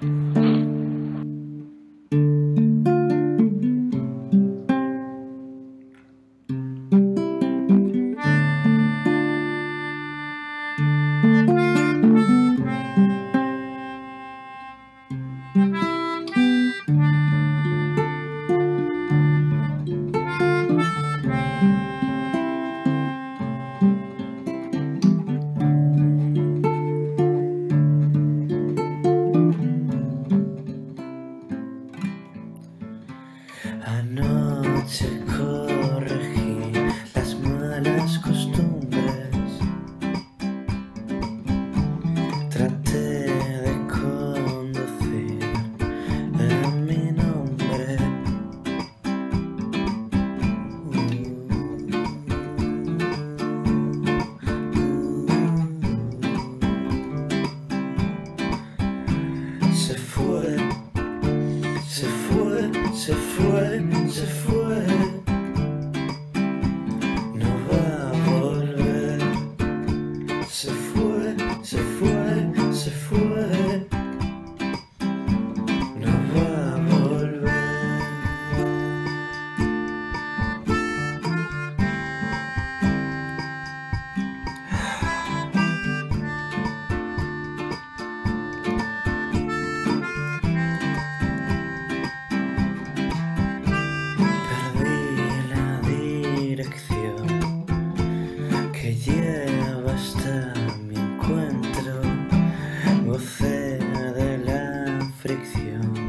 Mm-hmm. Anoche corregí las malas costumbres. Traté de conducir en mi nombre. Se fue. Se fue, se fue. Lleva hasta mi encuentro. Gocé de la fricción.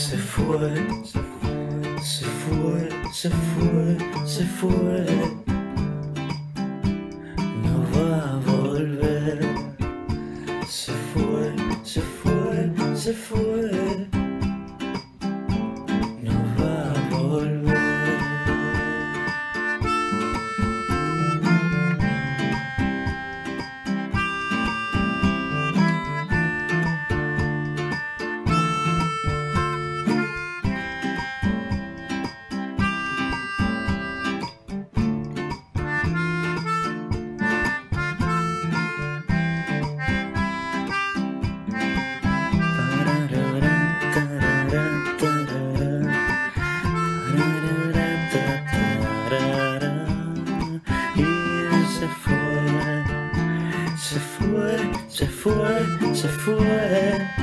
Se fue, se fue, se fue, se fue. No va a volver. Se fue, se fue,